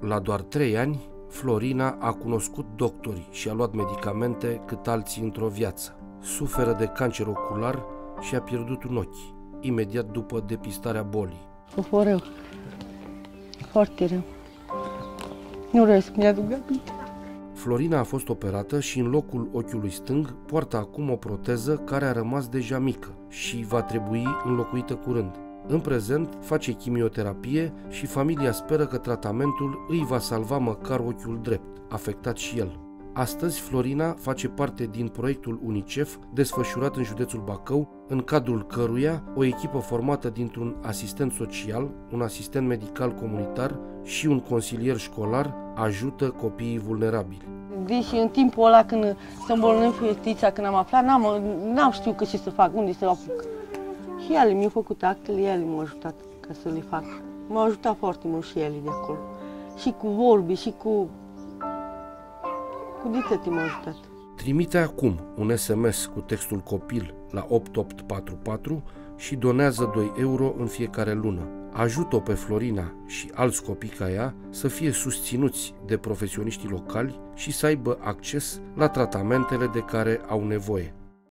La doar 3 ani, Florina a cunoscut doctorii și a luat medicamente cât alții într-o viață. Suferă de cancer ocular și a pierdut un ochi, imediat după depistarea bolii. A fost rău. Foarte rău. Nu vreau să mi-aduc aminte. Florina a fost operată și în locul ochiului stâng poartă acum o proteză care a rămas deja mică și va trebui înlocuită curând. În prezent face chimioterapie și familia speră că tratamentul îi va salva măcar ochiul drept, afectat și el. Astăzi, Florina face parte din proiectul UNICEF desfășurat în județul Bacău, în cadrul căruia o echipă formată dintr-un asistent social, un asistent medical comunitar și un consilier școlar ajută copiii vulnerabili. Deci în timpul ăla când se îmbolnăvi fetița, când am aflat, n-am, n-am știut că ce să fac, unde să o apuc. Și ele mi-au făcut actele, ele m-au ajutat ca să le fac. M-au ajutat foarte mult și ele de acolo. Și cu vorbi, și cu... Cu ditătii m-au ajutat. Trimite acum un SMS cu textul copil la 8844 și donează 2 euro în fiecare lună. Ajută-o pe Florina și alți copii ca ea să fie susținuți de profesioniștii locali și să aibă acces la tratamentele de care au nevoie.